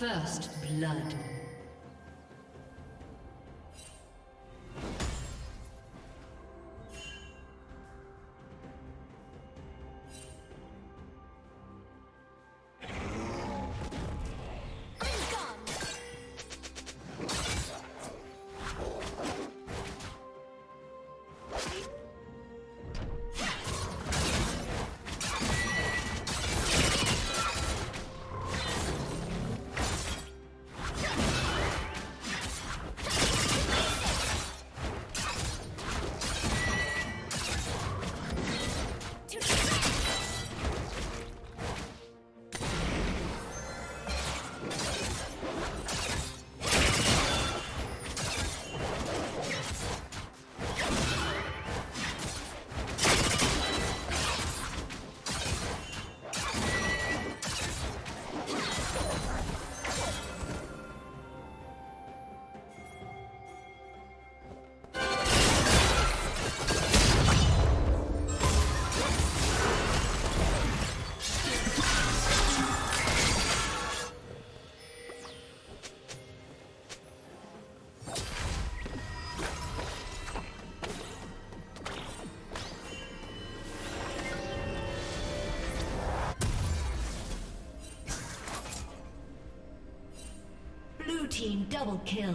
First blood. Double kill.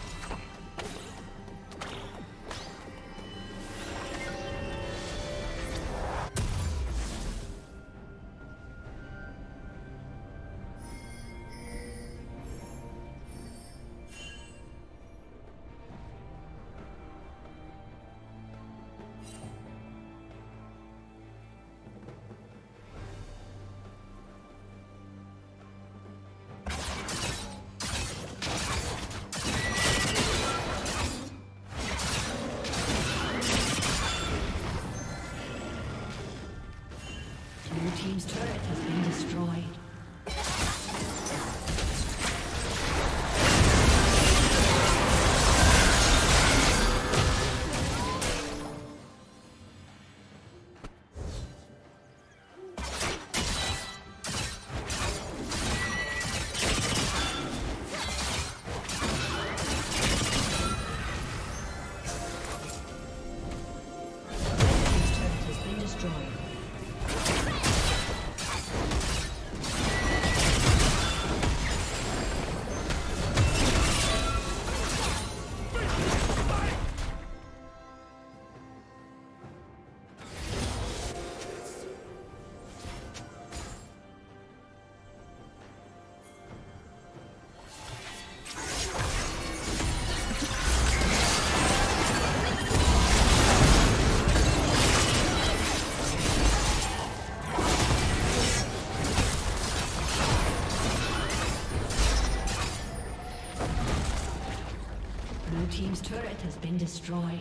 Destroyed.